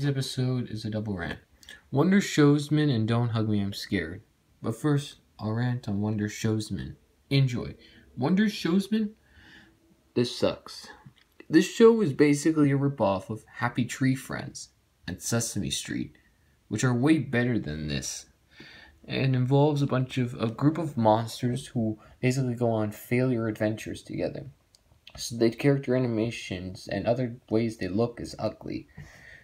This episode is a double rant. Wonder Showzen and Don't Hug Me, I'm Scared. But first, I'll rant on Wonder Showzen. Enjoy. Wonder Showzen? This sucks. This show is basically a ripoff of Happy Tree Friends and Sesame Street, which are way better than this. And involves a bunch of a group of monsters who basically go on failure adventures together. So the character animations and other ways they look is ugly.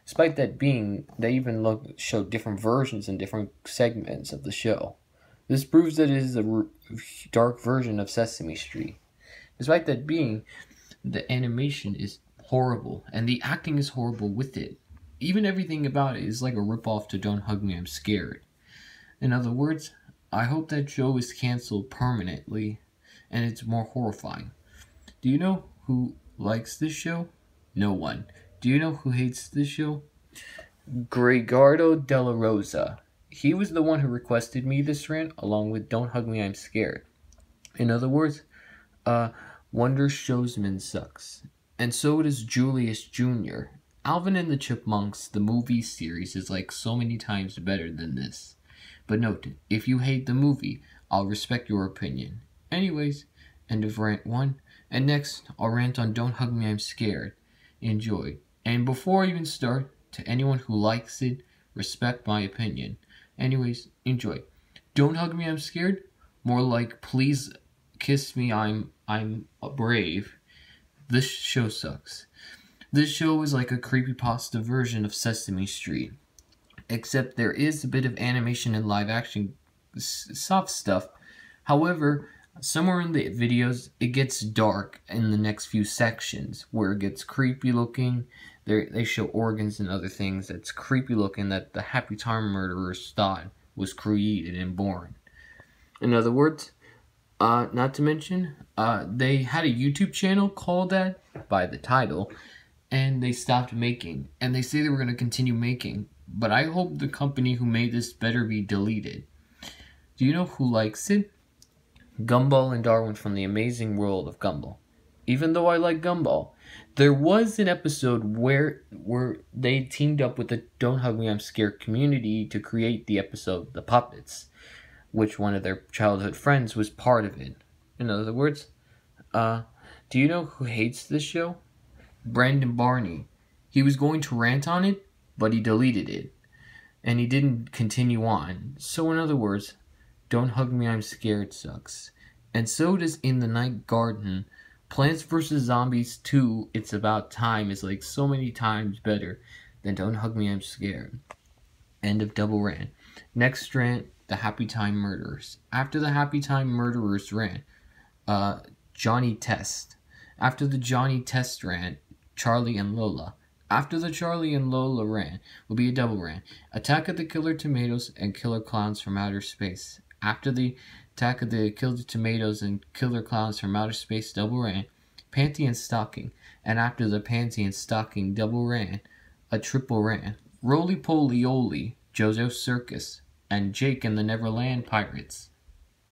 Despite that being, they even look show different versions and different segments of the show. This proves that it is a dark version of Sesame Street. Despite that being, the animation is horrible and the acting is horrible with it. Even everything about it is like a ripoff to Don't Hug Me, I'm Scared. In other words, I hope that show is cancelled permanently and it's more horrifying. Do you know who likes this show? No one. Do you know who hates this show? Gregardo Della Rosa. He was the one who requested me this rant, along with Don't Hug Me, I'm Scared. In other words, uh, Wonder Showzen sucks. And so does Julius Jr. Alvin and the Chipmunks, the movie series, is like so many times better than this. But note, if you hate the movie, I'll respect your opinion. Anyways, end of rant 1. And next, I'll rant on Don't Hug Me, I'm Scared. Enjoy. And before I even start, to anyone who likes it, respect my opinion. Anyways, enjoy. Don't hug me, I'm scared. More like, please kiss me, I'm I'm brave. This show sucks. This show is like a creepypasta version of Sesame Street. Except there is a bit of animation and live action soft stuff. However, somewhere in the videos, it gets dark in the next few sections where it gets creepy looking they they show organs and other things that's creepy looking that the Happy Time murderers thought was created and born. In other words, uh, not to mention, uh, they had a YouTube channel called that by the title, and they stopped making. And they say they were going to continue making, but I hope the company who made this better be deleted. Do you know who likes it? Gumball and Darwin from the Amazing World of Gumball. Even though I like Gumball, there was an episode where where they teamed up with the Don't Hug Me I'm Scared community to create the episode The Puppets, which one of their childhood friends was part of it. In other words, uh, do you know who hates this show? Brandon Barney. He was going to rant on it, but he deleted it. And he didn't continue on. So in other words, Don't Hug Me I'm Scared sucks. And so does In the Night Garden Plants vs. Zombies 2, It's About Time is like so many times better than Don't Hug Me, I'm Scared. End of double rant. Next rant, The Happy Time Murderers. After the Happy Time Murderers rant, uh, Johnny Test. After the Johnny Test rant, Charlie and Lola. After the Charlie and Lola rant will be a double rant. Attack of the Killer Tomatoes and Killer Clowns from Outer Space. After the Attack of the Killer Tomatoes and Killer Clowns from Outer Space double ran, Panty and Stocking, and after the Panty and Stocking double ran, a triple ran, Rolie Polie Olie, JoJo Circus, and Jake and the Neverland Pirates.